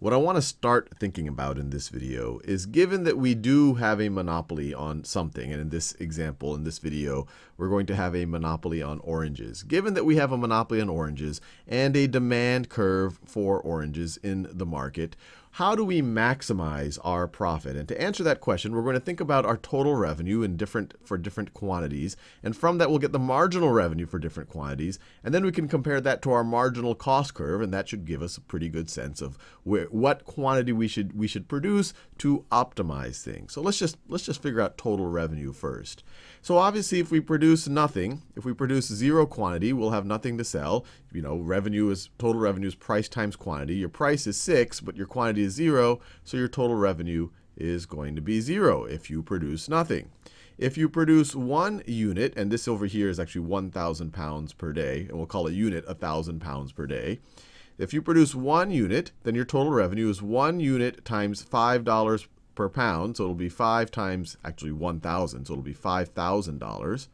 What I want to start thinking about in this video is given that we do have a monopoly on something, and in this example, in this video, we're going to have a monopoly on oranges. Given that we have a monopoly on oranges and a demand curve for oranges in the market, how do we maximize our profit? And to answer that question, we're going to think about our total revenue in different for different quantities. And from that, we'll get the marginal revenue for different quantities. And then we can compare that to our marginal cost curve, and that should give us a pretty good sense of where, what quantity we should we should produce to optimize things. So let's just let's just figure out total revenue first. So obviously, if we produce nothing, if we produce zero quantity, we'll have nothing to sell. You know, revenue is total revenue is price times quantity. Your price is six, but your quantity is zero, so your total revenue is going to be zero if you produce nothing. If you produce one unit, and this over here is actually 1,000 pounds per day, and we'll call a unit 1,000 pounds per day. If you produce one unit, then your total revenue is one unit times $5 per pound. So it'll be 5 times, actually 1,000. So it'll be $5,000.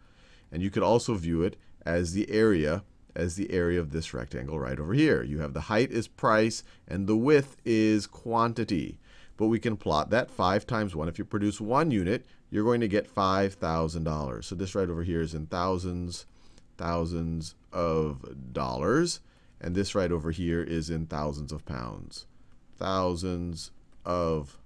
And you could also view it as the area as the area of this rectangle right over here. You have the height is price and the width is quantity. But we can plot that 5 times 1. If you produce one unit, you're going to get $5,000. So this right over here is in thousands, thousands of dollars. And this right over here is in thousands of pounds. Thousands of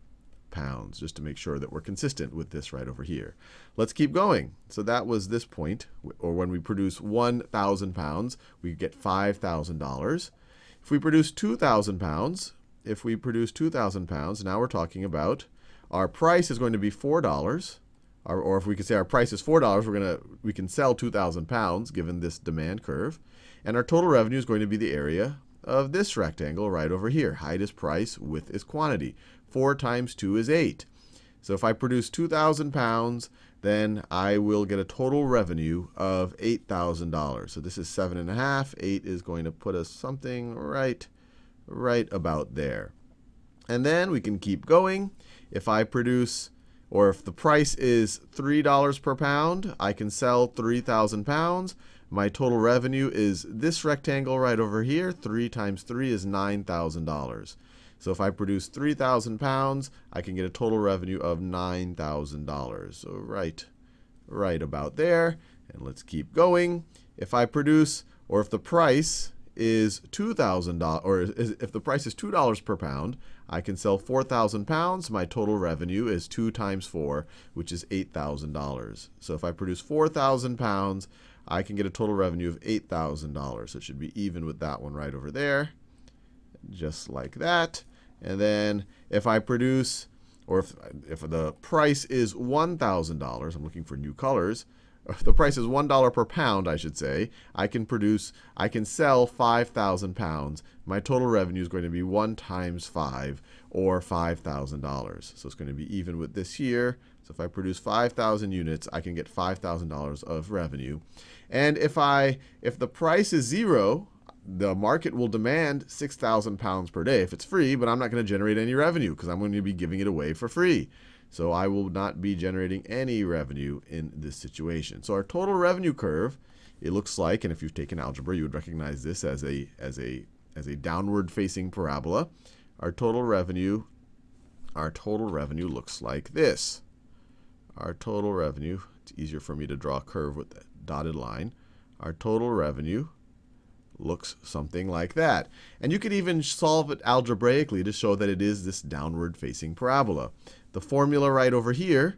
pounds, just to make sure that we're consistent with this right over here. Let's keep going. So that was this point, or when we produce 1,000 pounds, we get $5,000. If we produce 2,000 pounds, if we produce 2,000 pounds, now we're talking about our price is going to be $4. Or, or if we could say our price is $4, we're gonna, we can sell 2,000 pounds given this demand curve. And our total revenue is going to be the area of this rectangle right over here. Height is price, width is quantity. 4 times 2 is 8. So if I produce 2,000 pounds, then I will get a total revenue of $8,000. So this is 7.5. 8 is going to put us something right, right about there. And then we can keep going. If I produce, or if the price is $3 per pound, I can sell 3,000 pounds. My total revenue is this rectangle right over here. 3 times 3 is $9,000. So if I produce 3,000 pounds, I can get a total revenue of $9,000. So right, right about there. And let's keep going. If I produce, or if the price is $2,000, or if the price is $2 per pound, I can sell 4,000 pounds. My total revenue is 2 times 4, which is $8,000. So if I produce 4,000 pounds, I can get a total revenue of $8,000. So it should be even with that one right over there, just like that. And then if I produce, or if, if the price is $1,000, I'm looking for new colors, if the price is $1 per pound, I should say, I can produce, I can sell 5,000 pounds. My total revenue is going to be 1 times 5, or $5,000. So it's going to be even with this here. If I produce 5,000 units, I can get $5,000 of revenue. And if I, if the price is zero, the market will demand 6,000 pounds per day if it's free, but I'm not going to generate any revenue because I'm going to be giving it away for free. So I will not be generating any revenue in this situation. So our total revenue curve, it looks like, and if you've taken algebra, you would recognize this as a as a as a downward facing parabola. Our total revenue, our total revenue looks like this. Our total revenue, it's easier for me to draw a curve with that dotted line. Our total revenue looks something like that. And you could even solve it algebraically to show that it is this downward facing parabola. The formula right over here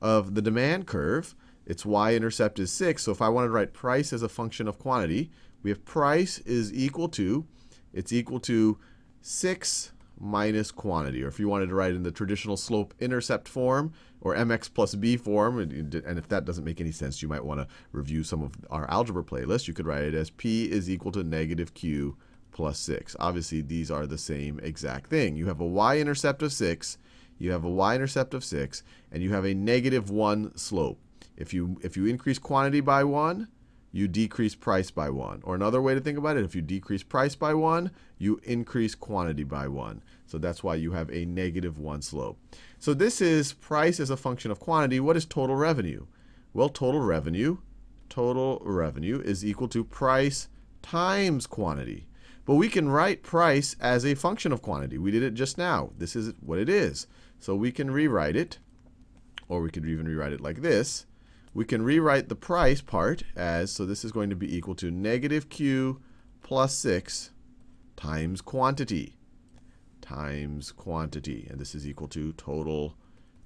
of the demand curve, its y-intercept is 6. So if I wanted to write price as a function of quantity, we have price is equal to, it's equal to 6 minus quantity. Or if you wanted to write in the traditional slope intercept form or mx plus b form, and, if that doesn't make any sense, you might want to review some of our algebra playlists. You could write it as p is equal to negative q plus 6. Obviously, these are the same exact thing. You have a y-intercept of 6, you have a y-intercept of 6, and you have a negative 1 slope. If you, if you increase quantity by 1, you decrease price by 1. Or another way to think about it, if you decrease price by 1, you increase quantity by 1. So that's why you have a negative 1 slope. So this is price as a function of quantity. What is total revenue? Well, total revenue, total revenue is equal to price times quantity. But we can write price as a function of quantity. We did it just now. This is what it is. So we can rewrite it, or we could even rewrite it like this. We can rewrite the price part as, so this is going to be equal to negative q plus 6 times quantity times quantity. And this is equal to total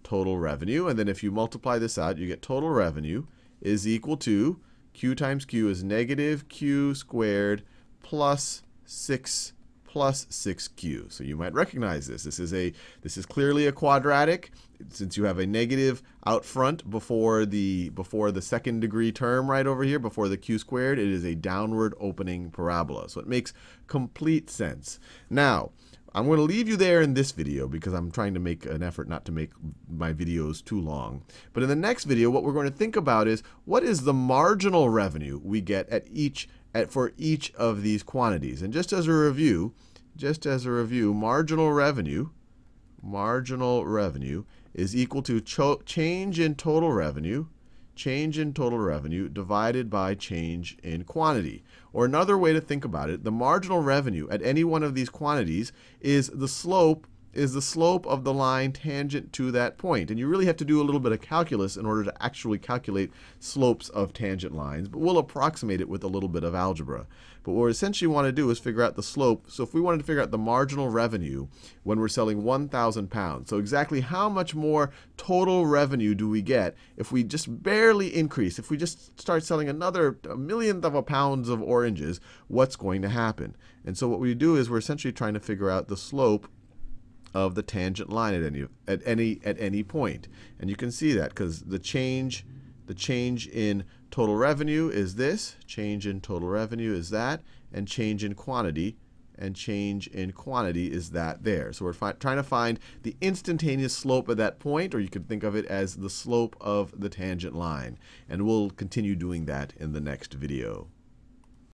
total revenue. And then if you multiply this out, you get total revenue is equal to q times q is negative q squared plus 6 plus 6q. So you might recognize this. This is a this is clearly a quadratic since you have a negative out front before the before the second degree term right over here before the q squared, it is a downward opening parabola. So it makes complete sense. Now, I'm going to leave you there in this video because I'm trying to make an effort not to make my videos too long. But in the next video, what we're going to think about is what is the marginal revenue we get at each at, for each of these quantities. And just as a review, just as a review, marginal revenue, marginal revenue is equal to change in total revenue change in total revenue divided by change in quantity. Or another way to think about it, the marginal revenue at any one of these quantities is the slope is the slope of the line tangent to that point. And you really have to do a little bit of calculus in order to actually calculate slopes of tangent lines, but we'll approximate it with a little bit of algebra. But what we essentially want to do is figure out the slope. So if we wanted to figure out the marginal revenue when we're selling 1,000 pounds, so exactly how much more total revenue do we get if we just barely increase, if we just start selling another millionth of a pounds of oranges, what's going to happen? And so what we do is we're essentially trying to figure out the slope of the tangent line at any at any at any point. And you can see that because the change the change in total revenue is this, change in total revenue is that, and change in quantity and change in quantity is that there. So we're trying to find the instantaneous slope at that point, or you could think of it as the slope of the tangent line. And we'll continue doing that in the next video.